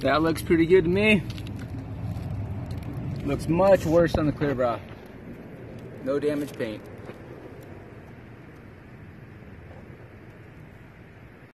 That looks pretty good to me. Looks much worse on the clear bra. No damage paint.